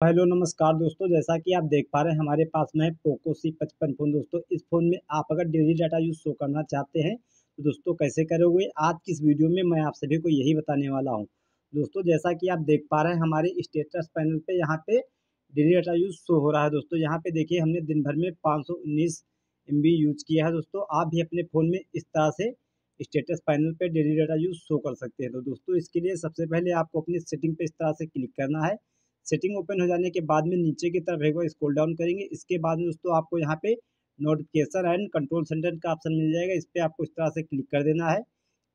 Hello, नमस्कार दोस्तों। जैसा कि आप देख पा रहे हैं, हमारे पास में पोको सी पचपन फ़ोन दोस्तों, इस फ़ोन में आप अगर डेली डाटा यूज़ शो करना चाहते हैं तो दोस्तों, कैसे करोगे? आज की इस वीडियो में मैं आप सभी को यही बताने वाला हूँ। दोस्तों, जैसा कि आप देख पा रहे हैं, हमारे स्टेटस पैनल पे यहाँ पे डेली डाटा यूज़ शो हो रहा है। दोस्तों, यहाँ पे देखिए, हमने दिन भर में पाँच सौ यूज़ किया है। दोस्तों, आप भी अपने फ़ोन में इस तरह से स्टेटस पैनल पर डेली डाटा यूज़ शो कर सकते हैं। तो दोस्तों, इसके लिए सबसे पहले आपको अपनी सेटिंग पे इस तरह से क्लिक करना है। सेटिंग ओपन हो जाने के बाद में नीचे की तरफ़ एक बार स्क्रॉल डाउन करेंगे। इसके बाद में दोस्तों आपको यहाँ पे नोटिफिकेशन एंड कंट्रोल सेंटर का ऑप्शन मिल जाएगा। इस पर आपको इस तरह से क्लिक कर देना है।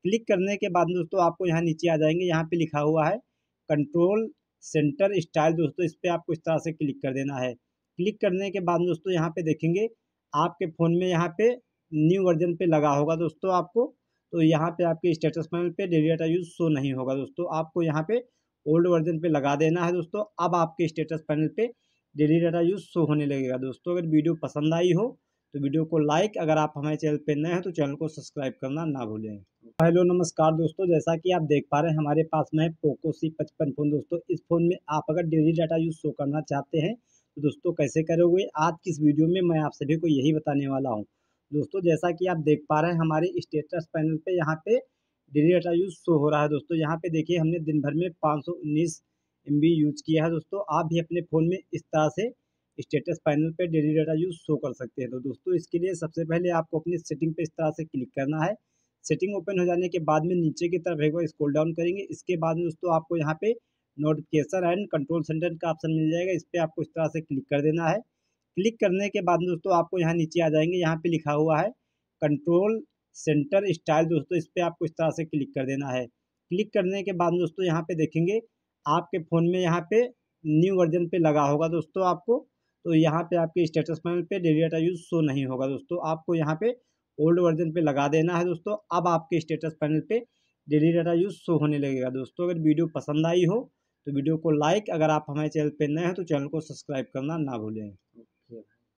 क्लिक करने के बाद दोस्तों आपको यहाँ नीचे आ जाएँगे। यहाँ पे लिखा हुआ है कंट्रोल सेंटर स्टाइल दोस्तों इस पर आपको इस तरह से क्लिक कर देना है। क्लिक करने के बाद दोस्तों यहाँ पे देखेंगे, आपके फ़ोन में यहाँ पे न्यू वर्जन पे लगा होगा दोस्तों आपको। तो यहाँ पे आपके स्टेटस पैनल पे डेली डाटा यूज़ शो नहीं होगा दोस्तों। आपको यहाँ पे ओल्ड वर्जन पे लगा देना है दोस्तों। अब आपके स्टेटस पैनल पे डेली डाटा यूज़ शो होने लगेगा। दोस्तों, अगर वीडियो पसंद आई हो तो वीडियो को लाइक, अगर आप हमारे चैनल पे नए हैं तो चैनल को सब्सक्राइब करना ना भूलें। हेलो, नमस्कार दोस्तों। जैसा कि आप देख पा रहे हैं, हमारे पास में पोको सी पचपन फ़ोन। दोस्तों, इस फ़ोन में आप अगर डेली डाटा यूज़ शो करना चाहते हैं तो दोस्तों, कैसे करोगे? आज की इस वीडियो में मैं आप सभी को यही बताने वाला हूँ। दोस्तों, जैसा कि आप देख पा रहे हैं, हमारे स्टेटस पैनल पर यहाँ पे डेली डाटा यूज़ शो हो रहा है दोस्तों। यहाँ पे देखिए, हमने दिन भर में पाँच सौ उन्नीस एम बी यूज़ किया है दोस्तों। आप भी अपने फ़ोन में इस तरह से स्टेटस पैनल पे डेली डाटा यूज़ शो कर सकते हैं। तो दोस्तों, इसके लिए सबसे पहले आपको अपनी सेटिंग पे इस तरह से क्लिक करना है। सेटिंग ओपन हो जाने के बाद में नीचे की तरफ़ एक बार स्क्रॉल डाउन करेंगे। इसके बाद में दोस्तों, आपको यहाँ पे नोटिफिकेशन एंड कंट्रोल सेंटर का ऑप्शन मिल जाएगा। इस पर आपको इस तरह से क्लिक कर देना है। क्लिक करने के बाद दोस्तों, आपको यहाँ नीचे आ जाएँगे। यहाँ पे लिखा हुआ है, कंट्रोल सेंटर स्टाइल दोस्तों, इस पर आपको इस तरह से क्लिक कर देना है। क्लिक करने के बाद दोस्तों, यहाँ पे देखेंगे, आपके फ़ोन में यहाँ पे न्यू वर्जन पे लगा होगा दोस्तों आपको। तो यहाँ पे आपके स्टेटस पैनल पे डेली डाटा यूज़ शो नहीं होगा दोस्तों। आपको यहाँ पे ओल्ड वर्जन पे लगा देना है दोस्तों। अब आपके स्टेटस पैनल पे डेली डाटा यूज़ शो होने लगेगा दोस्तों। अगर वीडियो पसंद आई हो तो वीडियो को लाइक अगर आप हमारे चैनल पर नए हैं तो चैनल को सब्सक्राइब करना ना भूलें।